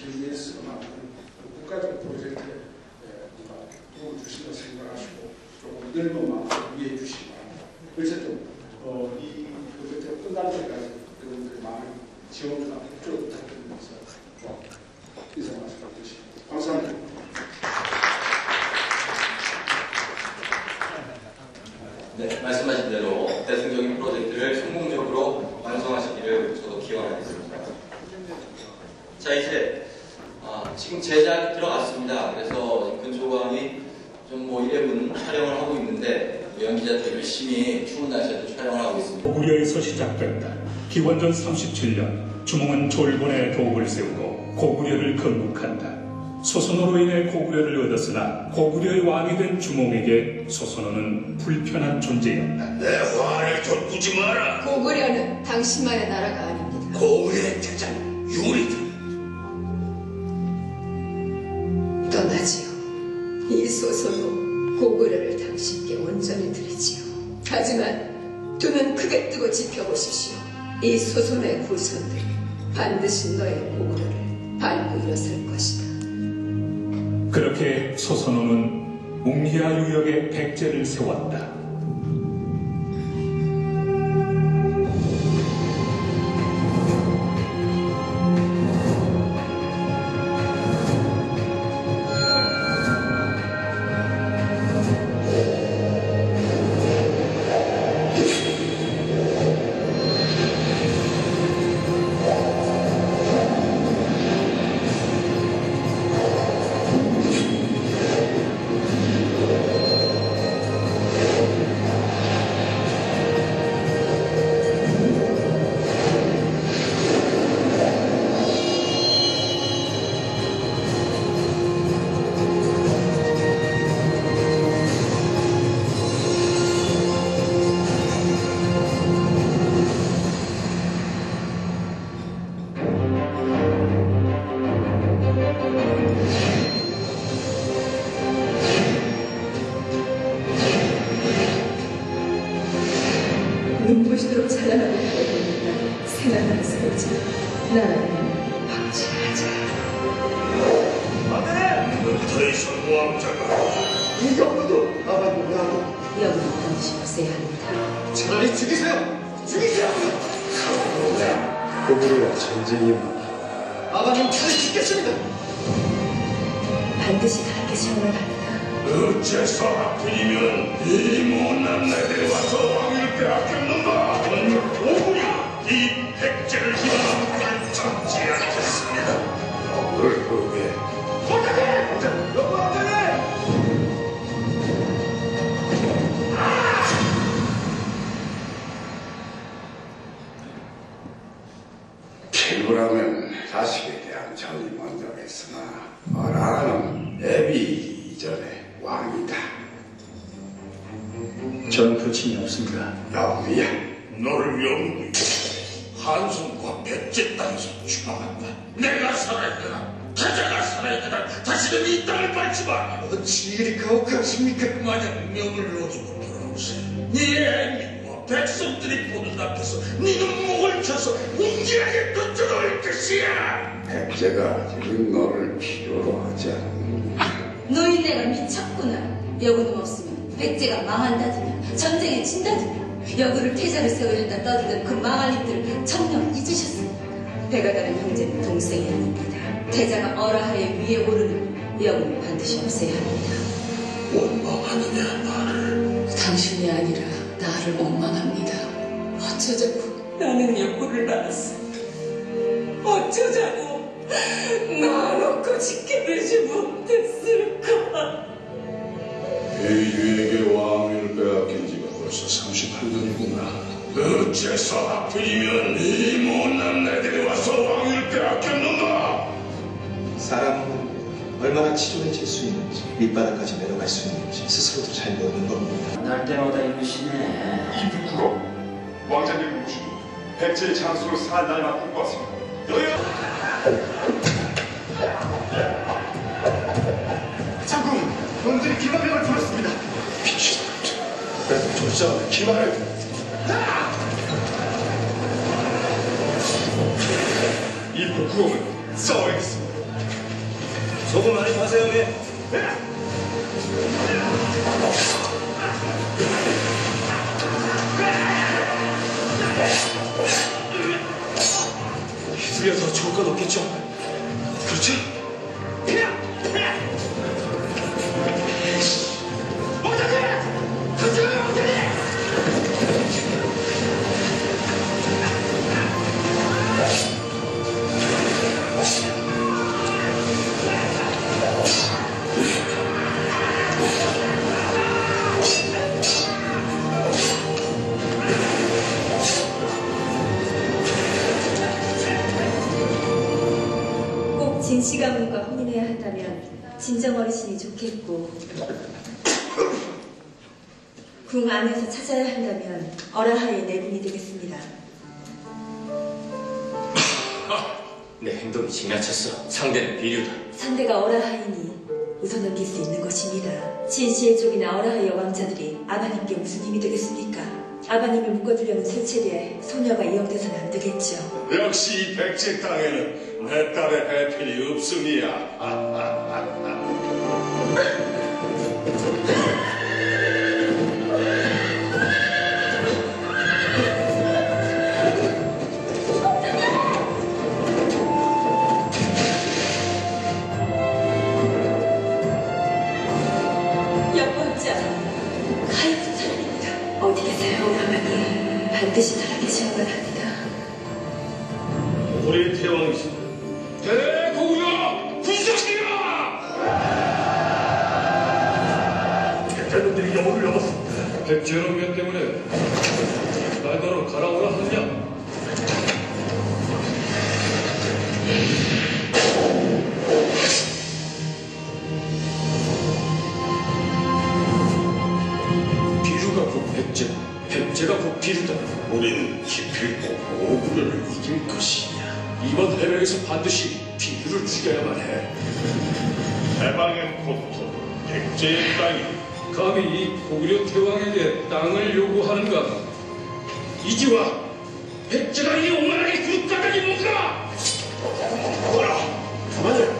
KBS가 만든 국가적 프로젝트에 누가 도움을 주신다 생각하시고 조금 넓은 마음으로 이해해 주시기 바랍니다. 어쨌든 어, 이 프로젝트가 끝날 때까지 여러분들의 많은 지원과 협조를 부탁드리면서 어, 인사 말씀 드리겠습니다. 감사합니다. 네, 말씀하신 대로 대승적인 프로젝트를 성공적으로 완성하시기를 저도 기원하겠습니다. 자, 이제 아, 지금 제작 들어갔습니다. 그래서 근조광이 좀뭐 1회분 촬영을 하고 있는데 연기자들 열심히 추운 날씨에도 촬영을 하고 있습니다. 고구려에서 시작된다. 기원전 37년 주몽은 졸본에 도읍을 세우고 고구려를 건국한다. 소선호로 인해 고구려를 얻었으나 고구려의 왕이 된 주몽에게 소선호는 불편한 존재였다. 내 화를 돋구지 마라. 고구려는 당신만의 나라가 아닙니다. 고을의 태자 유리다. 떠나지요. 이 소설로 고구려를 당신께 온전히 드리지요. 하지만 두 눈 크게 뜨고 지켜보십시오. 이 소설의 후손들이 반드시 너의 고구려를 밟고 일어설 것이다. 그렇게 소선호는 웅희아 유역에 백제를 세웠다. 나는 방치하자. 더 이상 왕자가 이정도도 아버님 나무 여러분 반드시 없애야 합니다. 차라리 죽이세요! 죽이세요! 고구려와 전쟁이 아버님 차라리 죽겠습니다! 반드시 다르게 세워야 합니다. 어째서 하필이면 이 못난 애들이 와서 왕위를 빼앗겼는가? 오구려 이 백제를 희망하 백제 땅에서 추방한다. 내가 살아있거나 태자가 살아있거나 다시는 이 땅을 밟지 마. 어찌 이리 가혹하십니까? 만약 명을 어기고 돌아오세 네 애민과 백성들이 보는 앞에서 네 눈목을 쳐서 웅지하게 던져놓을 것이야. 백제가 지금 너를 필요로 하지 않는다. 노인네가 미쳤구나. 여구는 없으면 백제가 망한다더냐 전쟁에 진다더냐 여구를 태자를 세우려다 떠들던 그 망할 일들을 정녕 잊으셨습니다. 배가 다른 형제는 동생이 아닙니다. 태자가 어라하에 위에 오르는 여구를 반드시 없애야 합니다. 원망하느냐 나를. 당신이 아니라 나를 원망합니다. 어쩌자고 나는 여구를 낳았어. 어쩌자고 낳아놓고 지켜주지 못했을까. 어째서 하필이면 이 못난 애들이 와서 왕위를 빼앗겼는가? 사람은 얼마나 치졸해질 수 있는지 밑바닥까지 내려갈 수 있는지 스스로도 잘 모르는 겁니다. 날 때마다 이러시네. 이 부끄러 왕자님을 모시고 백제의 장수로 살 날만 꿈꿔 왔습니다. 장군, 놈들이 기마병을 불렀습니다. 미친 조짜 기마를 이 부끄러움은 싸워야겠습니다. 소금 많이 타세요, 형님. 더 좋을 건 없겠죠? 그렇지? 진씨 가문과 혼인해야 한다면 진정 어르신이 좋겠고 궁 안에서 찾아야 한다면 어라하의 내분이 되겠습니다. 내 행동이 지나쳤어. 상대는 비류다. 상대가 어라하이니 웃어넘길 수 있는 것입니다. 진씨의 쪽이나 어라하이의 왕자들이 아바님께 무슨 힘이 되겠습니까? 아바님을 묶어두려는 쇠체리에 소녀가 이용돼서는 안 되겠죠. 역시 이 백제 땅에는 내 딸의 배필이 없음이야. 백제놈면 때문에 날더러 가라오라 하느냐? 비루가 곧 백제, 백제가 곧 비루다. 우린 기필코 고구려를 이길 것이냐. 이번 해명에서 반드시 비루를 죽여야만 해. 해방의 고토 백제의 땅이 감히 이 고구려 태왕에게 땅을 요구하는가? 이지와 백제가 이 오만하게 굴까다니 뭔가? 조자가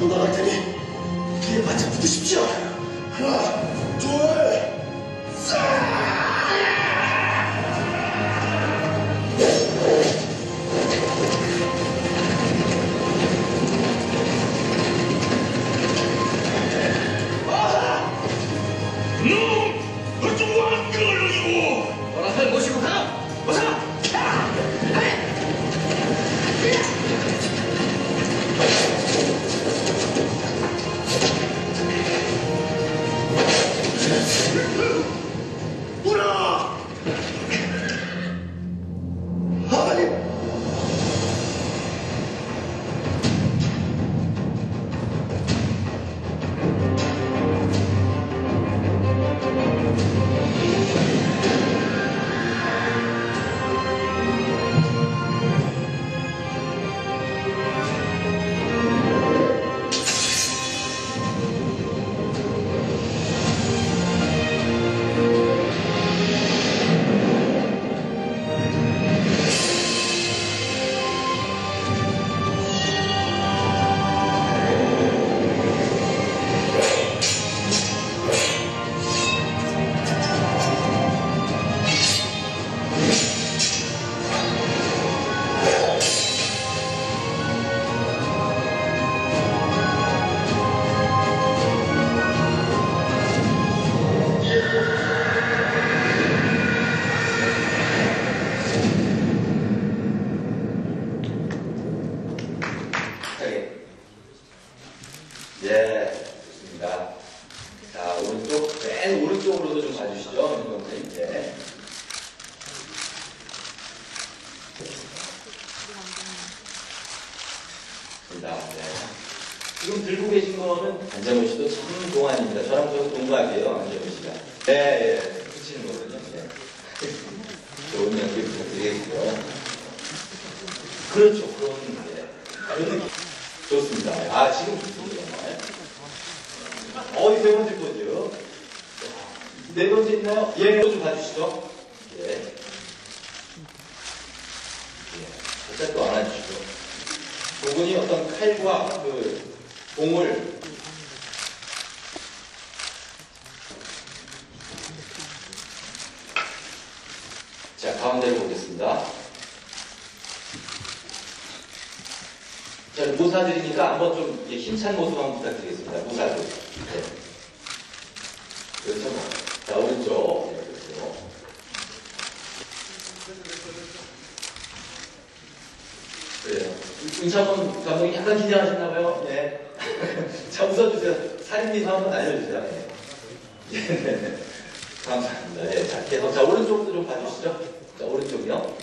모두 나갈 테니 뒤에 바짝 붙으십시오. 하나, 둘, 놈! 맨 오른쪽으로도 좀 봐주시죠. 예. 좋습니다. 네. 지금 들고 계신 거는 안재모 씨도 참 동안입니다. 저랑 좀 동갑이에요, 안재모 씨가. 네, 예, 붙이는 거거든요. 네. 좋은 연기 부탁드리겠고요. 그렇죠, 그런, 예. 그런 느낌. 좋습니다. 아, 지금 좋습니다, 정말. 어, 이세 번째 거죠. 네 번째 있나요? 예, 좀 봐주시죠. 예. 예, 살짝 또 안아주시죠. 두 분이 어떤 칼과 그 공을 자 가운데로 보겠습니다. 자 모사들이니까 한번 좀 힘찬 모습 한번 부탁드리겠습니다. 모사들. 네. 그렇죠. 자 오른쪽. 네, 그렇죠. 그래요. 윤창원 감독님 약간 긴장하셨나봐요. 네. 자, 웃어주세요. 살인미소 한번 알려주세요. 네. 감사합니다. 네, 자, 계속. 자, 오른쪽도 좀 봐주시죠. 자, 오른쪽이요.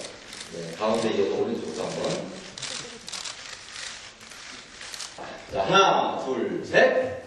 네, 가운데 이어서 오른쪽도 한 번. 자, 하나, 둘, 셋.